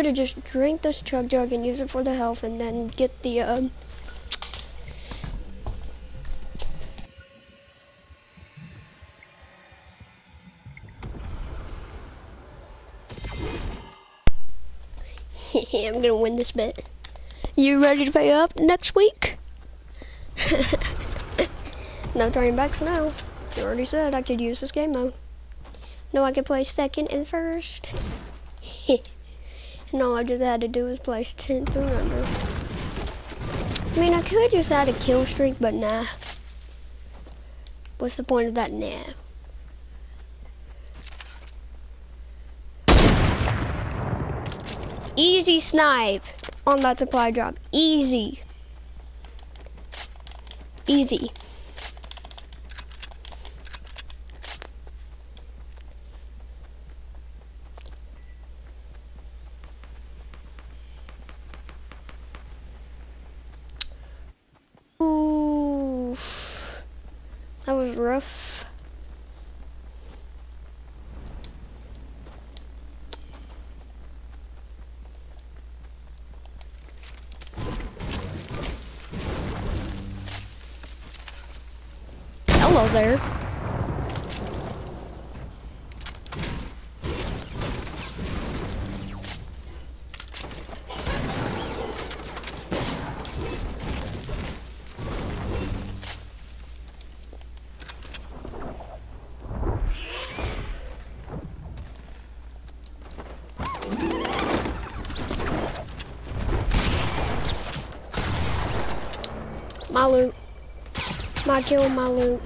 could have just drank this chug jug and use it for the health and then get the, um... I'm gonna win this bet. You ready to pay up next week? no turning backs now. You already said I could use this game mode. No, I could play second and first. no, I just had to do was place 10 through under. I mean, I could just add a kill streak, but nah. What's the point of that? Nah. Easy snipe on that supply drop. Easy. Easy. Rough. Hello there. My loot. My kill, my loot.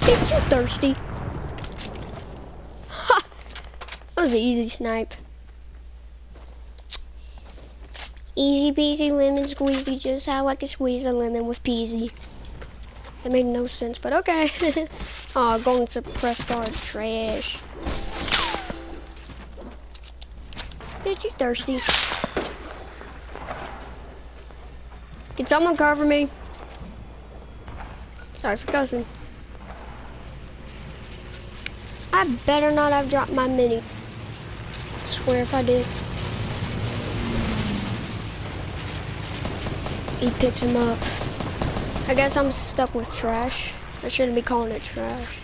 Bitch, you thirsty. Ha! That was an easy snipe. Easy peasy lemon squeezy, just how I can squeeze a lemon with peasy. That made no sense, but okay. oh, to press guard trash. Bitch, you thirsty. Can someone cover me? Sorry for cussing. I better not have dropped my mini. swear if I did. He picked him up. I guess I'm stuck with trash. I shouldn't be calling it trash.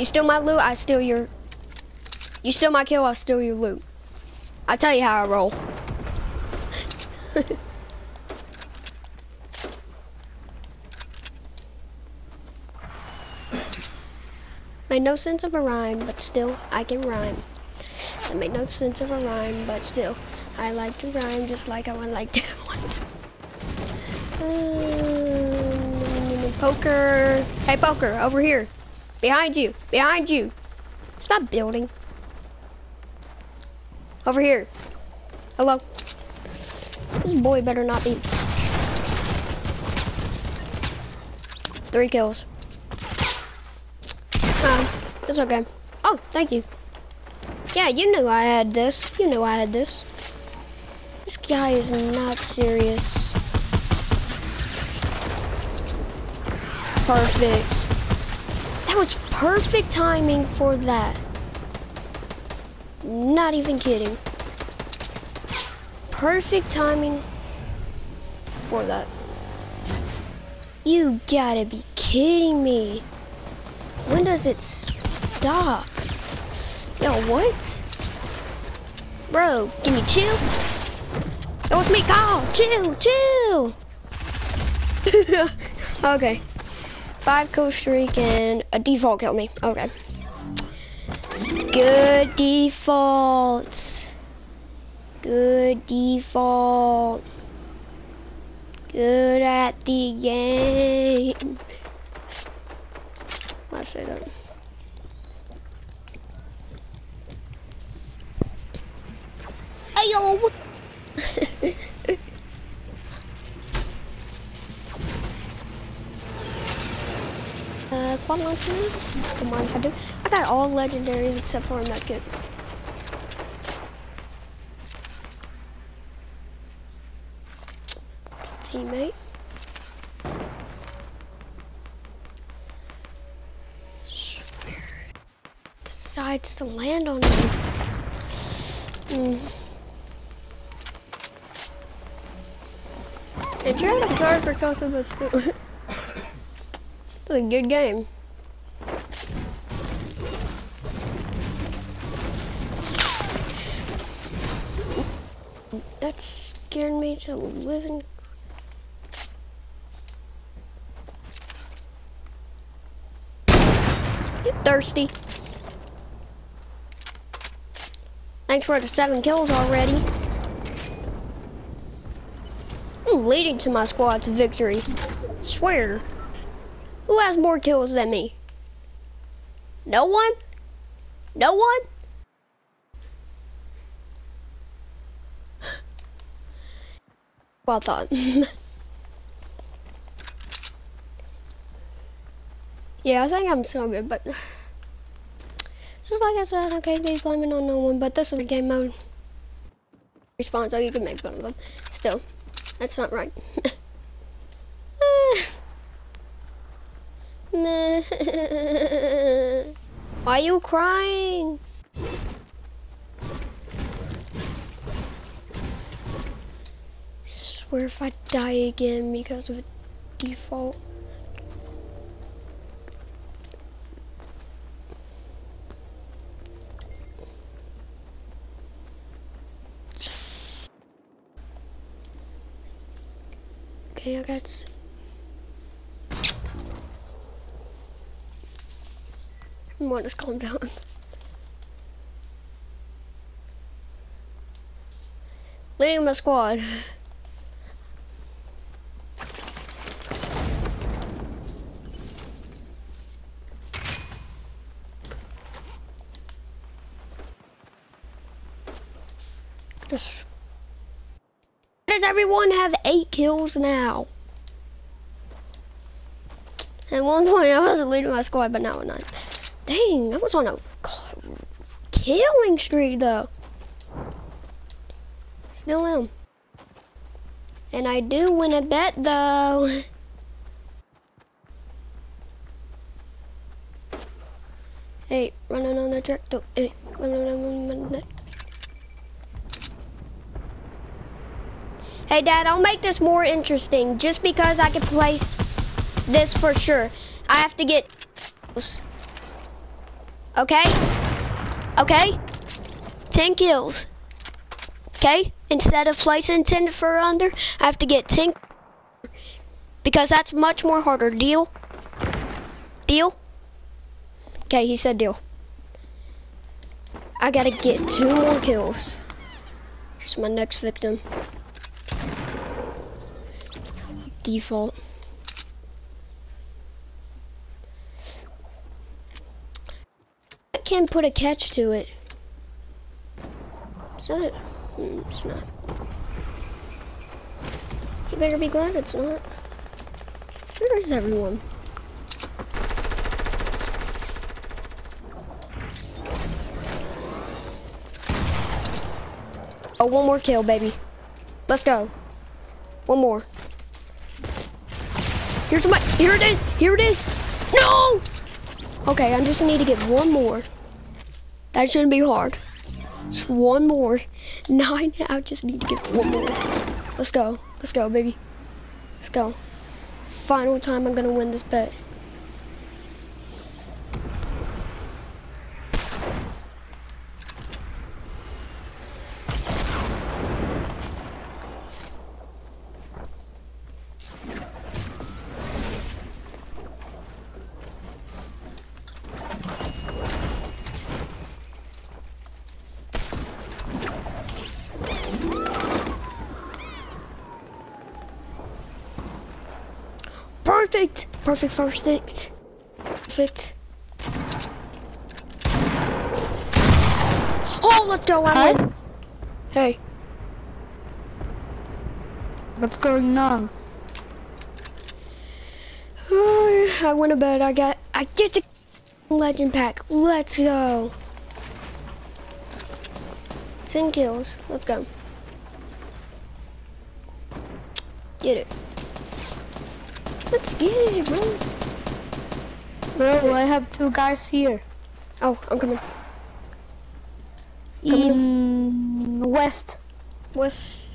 You steal my loot, I steal your... You steal my kill, I steal your loot. I tell you how I roll. made no sense of a rhyme, but still, I can rhyme. It made no sense of a rhyme, but still, I like to rhyme just like I would like to. um, poker. Hey, poker, over here. Behind you. Behind you. Stop building. Over here. Hello. This boy better not be. Three kills. Um, it's okay. Oh, thank you. Yeah, you knew I had this. You knew I had this. This guy is not serious. Perfect. That was perfect timing for that. Not even kidding. Perfect timing for that. You gotta be kidding me. When does it stop? Yo, what? Bro, can you chill? That was me, Kyle. Chill, chill. okay. Five streak and a default killed me. Okay. Good defaults. Good default. Good at the game. I say that? Hey uh, quad launcher? Come on, if I do. I got all legendaries except for a medkit. Teammate. Spirit decides to land on me. Mm. Did you have a driver because of the school? it's a good game. That scared me to live in. Thirsty? Thanks for the seven kills already. I'm leading to my squad's victory. Swear. Who has more kills than me? No one? No one? well thought. yeah, I think I'm so good, but just like I said, okay, be blaming on no one, but this is game mode response, so you can make fun of them. Still, that's not right. Why are you crying? Swear if I die again because of default. Okay, I got. Come on, just calm down. Leading my squad. Just does everyone have eight kills now? At one point, I was leading my squad, but now I'm not. Dang, I was on a killing streak, though. Still am. And I do win a bet, though. Hey, running on the track, though. Hey, running on the Hey dad, I'll make this more interesting just because I can place this for sure. I have to get Okay? Okay? 10 kills. Okay? Instead of placing 10 for under, I have to get 10 because that's much more harder. Deal? Deal? Okay, he said deal. I gotta get two more kills. Here's my next victim default. I can put a catch to it. Is that it? Mm, it's not. You better be glad it's not. Where is everyone? Oh, one more kill, baby. Let's go. One more. Here's my, here it is, here it is. No! Okay, I just need to get one more. That shouldn't be hard. Just one more. Nine, I just need to get one more. Let's go, let's go, baby. Let's go. Final time I'm gonna win this bet. Perfect! Perfect, perfect. Perfect. Oh, let's go, I win. Hey. What's going on? Oh, I win a bet. I got, I get the legend pack. Let's go. 10 kills. Let's go. Get it. Let's get it, bro. Bro, I have two guys here. Oh, I'm coming. In west. West.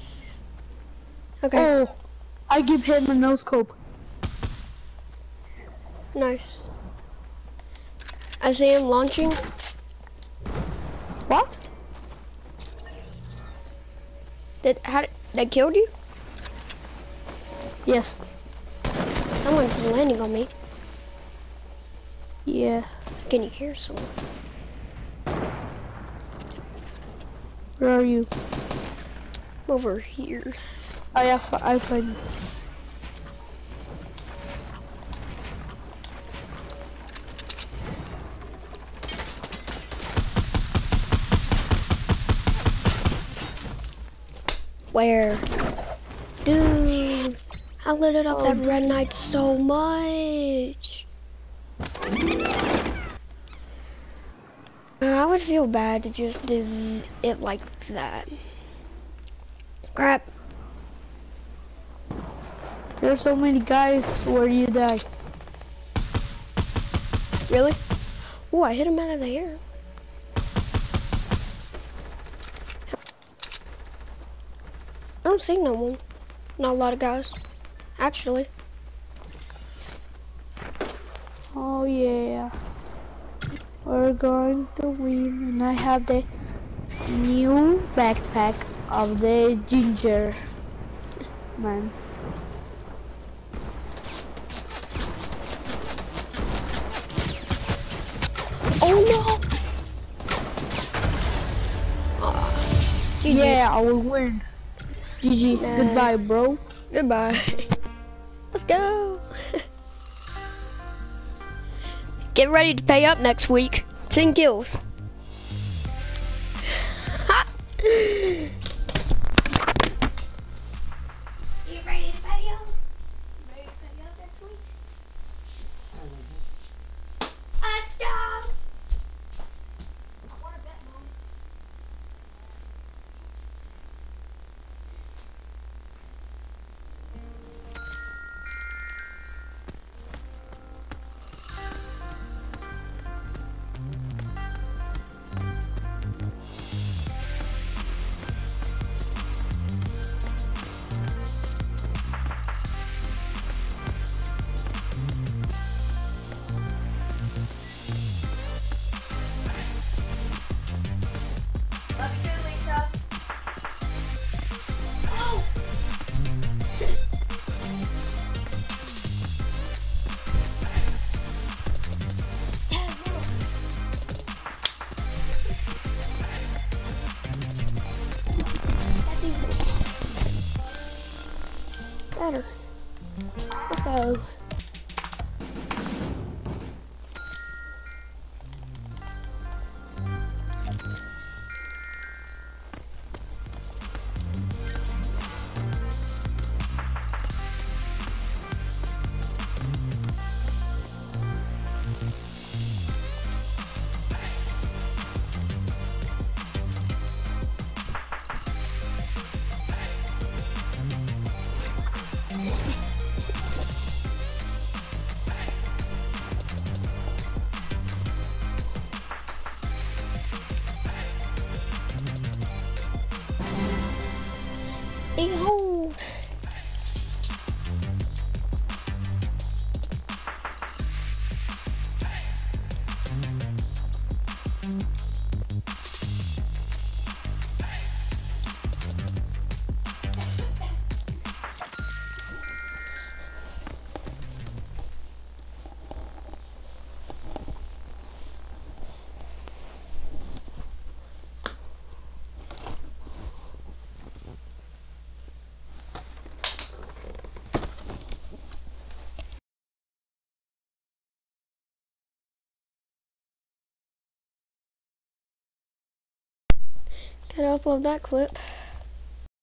Okay, Oh, I give him a no scope. nice. I see him launching. What? That how that killed you? Yes. Someone's landing on me. Yeah. Can you hear someone? Where are you? I'm over here. I have. I find. Where? Dude, I lit it up that Oh. red knight so much. Uh, I would feel bad to just do it like that. Crap. There's so many guys where you die. Really? Ooh, I hit him out of the air. I don't see no one. Not a lot of guys. Actually. Oh yeah. We're going to win and I have the new backpack of the ginger man. Oh no! GG. Yeah, I will win. GG. Nah. Uh, goodbye, bro. Goodbye. Go. Get ready to pay up next week. 10 kills. Gotta upload that clip.